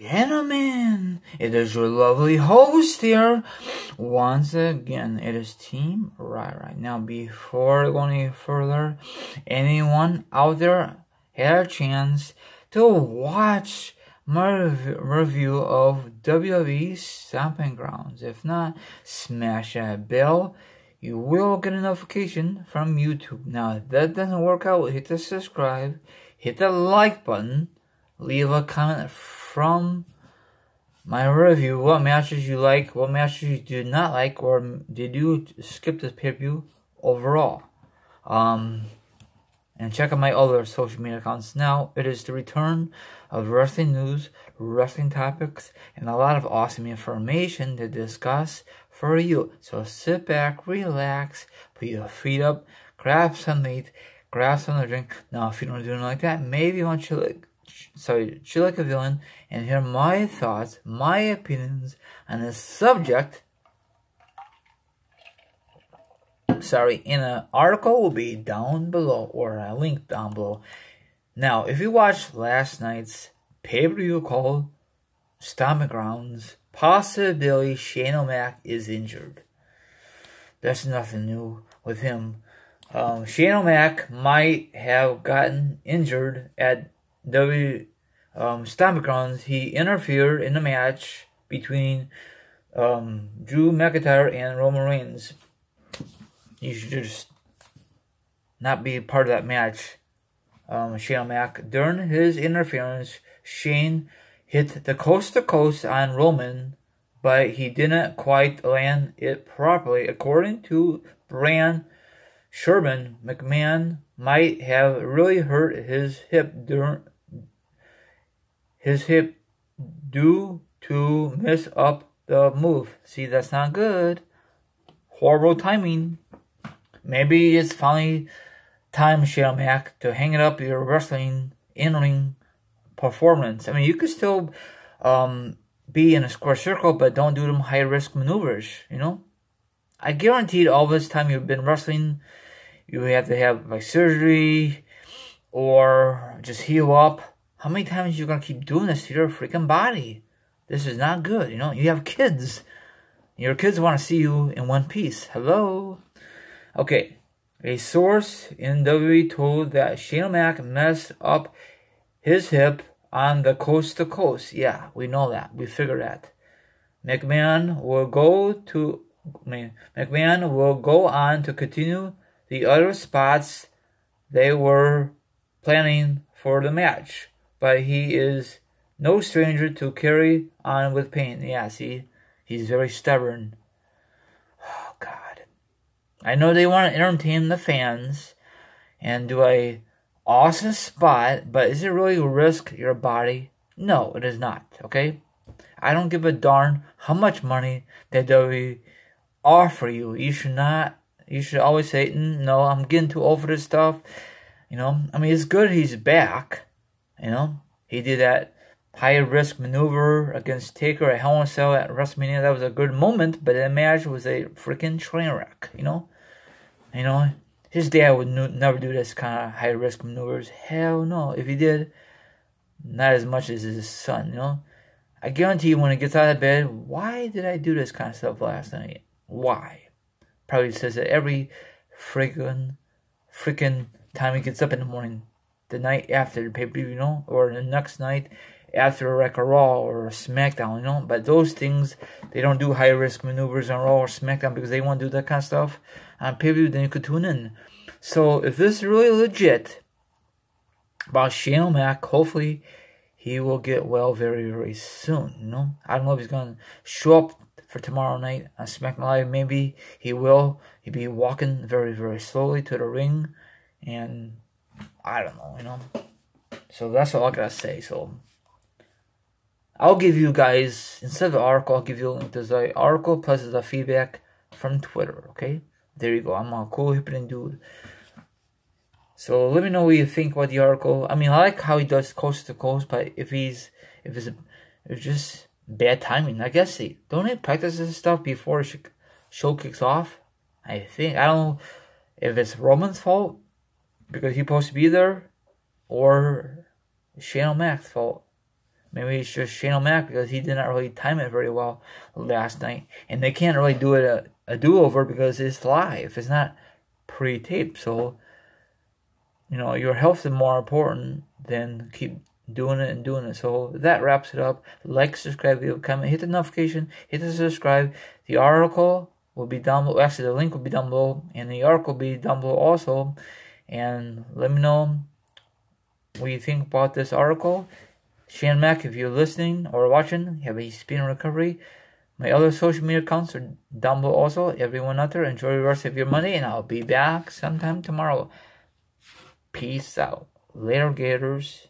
Gentlemen, it is your lovely host here. Once again, it is Team RyRy. Now, before going any further, anyone out there had a chance to watch my review of WWE Stomping Grounds? If not, smash that bell. You will get a notification from YouTube. Now, if that doesn't work out, hit the subscribe, hit the like button, leave a comment from my review what matches you like, what matches you do not like, or did you skip this pay per view overall. Um, and check out my other social media accounts. Now it is the return of wrestling news, wrestling topics, and a lot of awesome information to discuss for you. So sit back, relax, put your feet up, grab some meat, grab some drink. Now, if you don't do it like that, maybe you want to like sorry, chill like a villain and hear my thoughts, my opinions on this subject. Sorry, in an article will be down below or a link down below. Now, if you watched last night's pay-per-view called Stomping Grounds, possibly Shane O'Mac is injured. That's nothing new with him. Um, Shane O'Mac might have gotten injured at W um, Stomping he interfered in the match between um, Drew McIntyre and Roman Reigns. You should just not be part of that match. Um, Shane Mac during his interference, Shane hit the coast to coast on Roman, but he didn't quite land it properly. According to Brad Shepard, McMahon might have really hurt his hip during his hip due to miss up the move. See, that's not good. Horrible timing. Maybe it's finally time, Shane Mac, to hang it up your wrestling in-ring performance. I mean, you could still um, be in a square circle, but don't do them high-risk maneuvers, you know? I guaranteed all this time you've been wrestling, you have to have like surgery or just heal up how many times you gonna keep doing this to your freaking body? This is not good, you know? You have kids. Your kids want to see you in one piece. Hello? Okay. A source in WWE told that Shane Mac messed up his hip on the coast to coast. Yeah, we know that. We figured that. McMahon will go to McMahon will go on to continue the other spots they were planning for the match but he is no stranger to carry on with pain. Yeah, see, he's very stubborn. Oh, God. I know they want to entertain the fans and do a awesome spot, but is it really risk your body? No, it is not, okay? I don't give a darn how much money that they offer you. You should not, you should always say, mm, no, I'm getting too old for this stuff. You know, I mean, it's good he's back you know, he did that high risk maneuver against Taker at Hell in a Cell at WrestleMania. That was a good moment, but the match was a freaking train wreck. You know, you know, his dad would never do this kind of high risk maneuvers. Hell no. If he did, not as much as his son. You know, I guarantee you, when he gets out of bed, why did I do this kind of stuff last night? Why? Probably says it every freaking freaking time he gets up in the morning the night after the pay per view, you know, or the next night after like a Raw or a SmackDown, you know. But those things, they don't do high risk maneuvers on Raw or SmackDown because they want to do that kind of stuff on pay per view. Then you could tune in. So if this is really legit about Shane O'Mac, hopefully he will get well very very soon. You know, I don't know if he's gonna show up for tomorrow night on SmackDown Live. Maybe he will. He'll be walking very very slowly to the ring and I don't know, you know. So that's all I gotta say. So I'll give you guys instead of the article, I'll give you a link to the article plus the feedback from Twitter. Okay, there you go. I'm a cool hipping dude. So let me know what you think about the article. I mean, I like how he does coast to coast, but if he's if it's, it's just bad timing, I guess he don't he practice this stuff before show kicks off. I think I don't know if it's Roman's fault because he's supposed to be there, or Shane O'Mac's fault. Maybe it's just Shane O'Mac because he did not really time it very well last night. And they can't really do it a, a do over because it's live. It's not pre taped. So, you know, your health is more important than keep doing it and doing it. So that wraps it up. Like, subscribe, leave a comment, hit the notification, hit the subscribe. The article will be down below. Actually, the link will be down below, and the article will be down below also. And let me know what you think about this article. Shane Mac, if you're listening or watching, have a speed and recovery. My other social media accounts are down below also. Everyone out there, enjoy the rest of your money, and I'll be back sometime tomorrow. Peace out. Later, Gators.